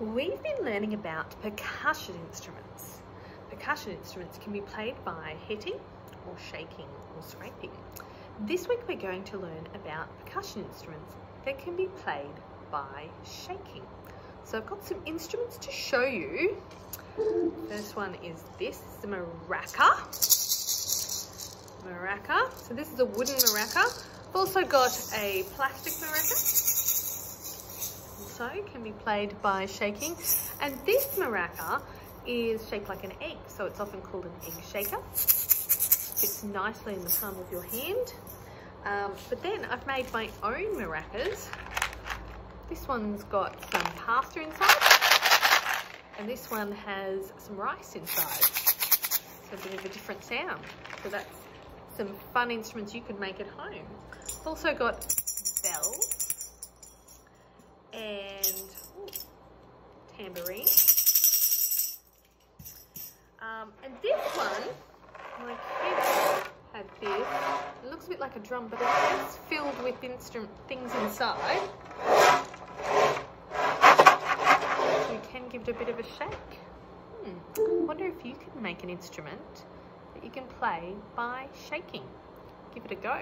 We've been learning about percussion instruments. Percussion instruments can be played by hitting or shaking or scraping. This week we're going to learn about percussion instruments that can be played by shaking. So I've got some instruments to show you. First one is this, the maraca. Maraca. So this is a wooden maraca. I've also got a plastic maraca also can be played by shaking. And this maraca is shaped like an egg, so it's often called an egg shaker. Fits nicely in the palm of your hand. Um, but then I've made my own maracas. This one's got some pasta inside, and this one has some rice inside. So a bit of a different sound. So that's some fun instruments you can make at home. I've also got bells Um, and this one, my kids had this. It looks a bit like a drum, but it's filled with instrument things inside. So you can give it a bit of a shake. Hmm. wonder if you can make an instrument that you can play by shaking. Give it a go.